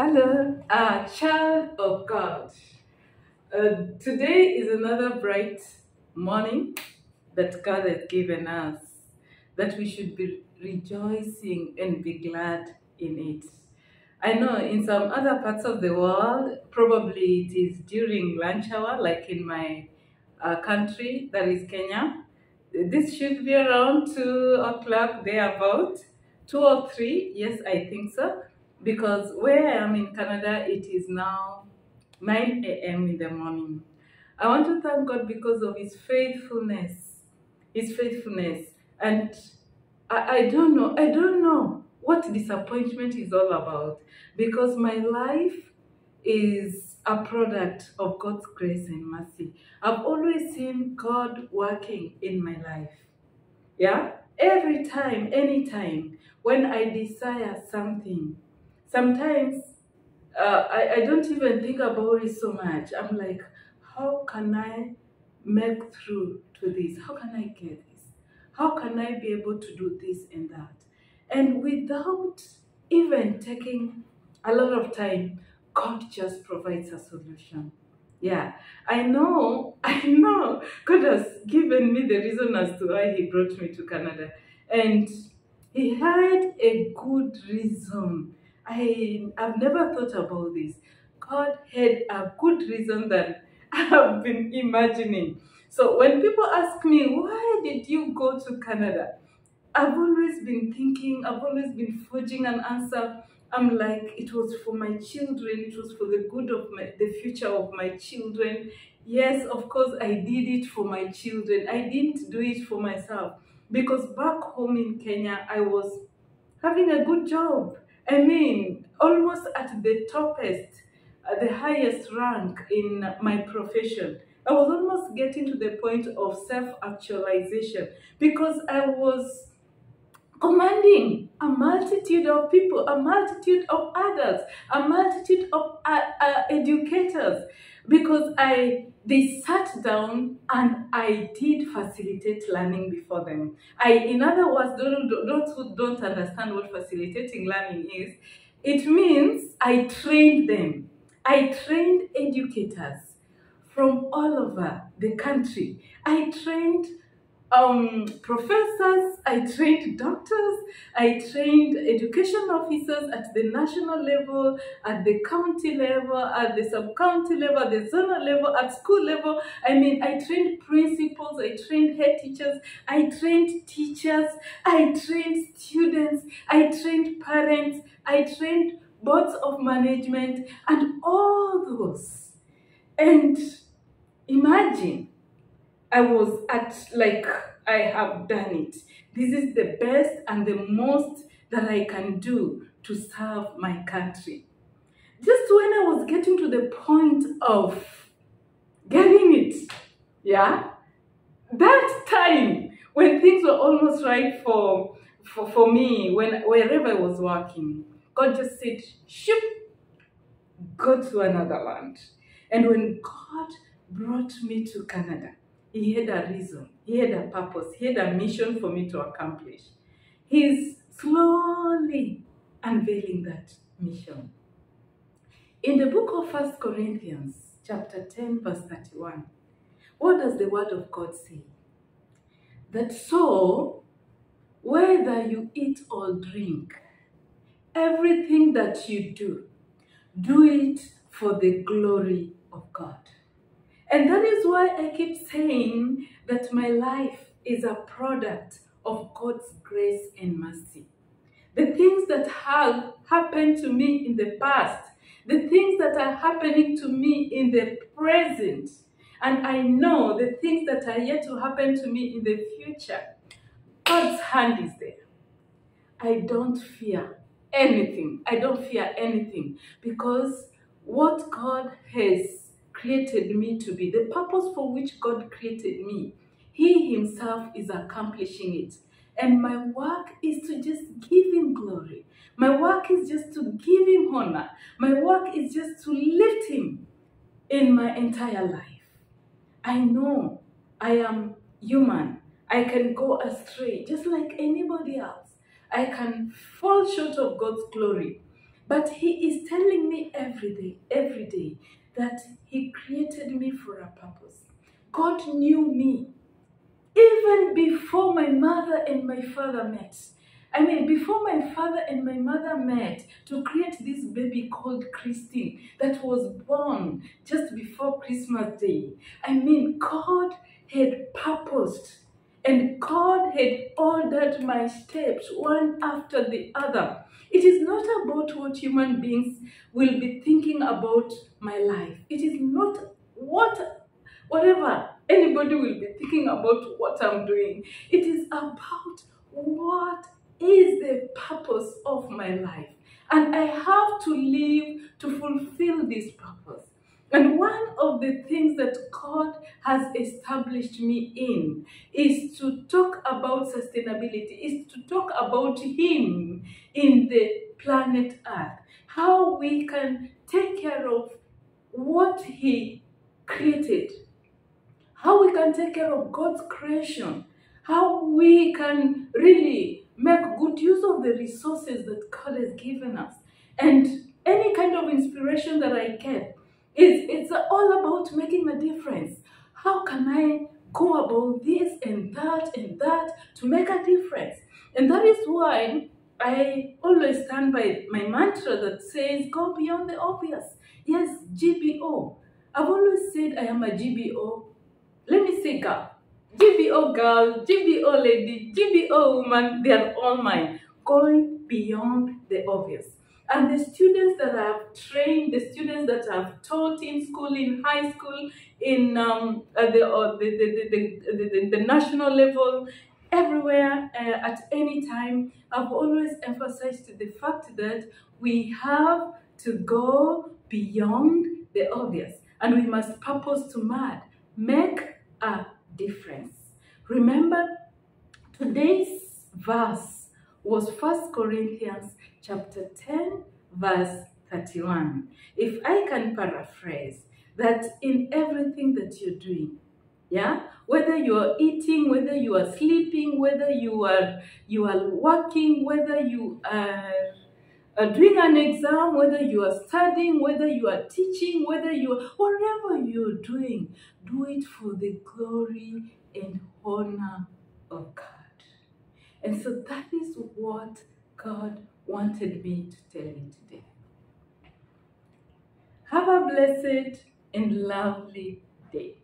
Hello, uh, child of God. Uh, today is another bright morning that God has given us, that we should be rejoicing and be glad in it. I know in some other parts of the world, probably it is during lunch hour, like in my uh, country, that is Kenya. This should be around 2 o'clock, thereabout. 2 or 3, yes, I think so. Because where I am in Canada, it is now 9 a.m. in the morning. I want to thank God because of His faithfulness. His faithfulness. And I, I don't know, I don't know what disappointment is all about because my life is a product of God's grace and mercy. I've always seen God working in my life. Yeah? Every time, anytime, when I desire something, sometimes uh, I, I don't even think about it so much. I'm like, how can I make through to this? How can I get this? How can I be able to do this and that? And without even taking a lot of time, God just provides a solution. Yeah, I know, I know. God has given me the reason as to why He brought me to Canada. And He had a good reason. I, I've never thought about this. God had a good reason that I have been imagining. So when people ask me, why did you go to Canada? I've always been thinking, I've always been forging an answer. I'm like, it was for my children, it was for the good of my, the future of my children. Yes, of course, I did it for my children. I didn't do it for myself because back home in Kenya, I was having a good job. I mean, almost at the toppest, at the highest rank in my profession. I was almost getting to the point of self actualization because I was commanding a multitude of people, a multitude of others, a multitude of uh, uh, educators, because I they sat down and I did facilitate learning before them. I, in other words, don't don't who don't understand what facilitating learning is. It means I trained them. I trained educators from all over the country. I trained um, professors, I trained doctors, I trained education officers at the national level, at the county level, at the sub-county level, at the zonal level, at school level. I mean, I trained principals, I trained head teachers, I trained teachers, I trained students, I trained parents, I trained boards of management, and all those. And imagine I was at like I have done it. This is the best and the most that I can do to serve my country. Just when I was getting to the point of getting it, yeah, that time when things were almost right for for, for me, when wherever I was working, God just said, shoot, go to another land. And when God brought me to Canada, he had a reason, he had a purpose, he had a mission for me to accomplish. He's slowly unveiling that mission. In the book of First Corinthians, chapter 10, verse 31, what does the word of God say? That so, whether you eat or drink, everything that you do, do it for the glory of God. And that is why I keep saying that my life is a product of God's grace and mercy. The things that have happened to me in the past, the things that are happening to me in the present, and I know the things that are yet to happen to me in the future, God's hand is there. I don't fear anything. I don't fear anything because what God has created me to be, the purpose for which God created me, He Himself is accomplishing it. And my work is to just give Him glory. My work is just to give Him honor. My work is just to lift Him in my entire life. I know I am human. I can go astray just like anybody else. I can fall short of God's glory. But He is telling me every day, every day, that He created me for a purpose. God knew me even before my mother and my father met. I mean, before my father and my mother met to create this baby called Christine that was born just before Christmas Day. I mean, God had purposed and God had ordered my steps one after the other. It is not about what human beings will be thinking about my life. It is not what, whatever anybody will be thinking about what I'm doing. It is about what is the purpose of my life. And I have to live to fulfill this purpose. And one of the things that God has established me in is to talk about sustainability, is to talk about Him in the planet Earth. How we can take care of what He created, how we can take care of God's creation, how we can really make good use of the resources that God has given us. And any kind of inspiration that I get is it's all about making a difference. How can I go about this and that and that to make a difference? And that is why I always stand by my mantra that says, go beyond the obvious. Yes, GBO. I've always said I am a GBO. Let me say girl. GBO girl, GBO lady, GBO woman, they are all mine. Going beyond the obvious. And the students that I've trained, the students that I've taught in school, in high school, in um, uh, the, uh, the, the, the, the, the, national level, everywhere, uh, at any time, I've always emphasized the fact that we have to go beyond the obvious and we must purpose to mad, make a difference. Remember, today's verse was First Corinthians chapter 10, verse 31. If I can paraphrase, that in everything that you're doing, yeah, whether you are eating, whether you are sleeping, whether you are you are working, whether you are, are doing an exam, whether you are studying, whether you are teaching, whether you are whatever you're doing, do it for the glory and honor of God. And so that is what God wanted me to tell you today. Have a blessed and lovely day.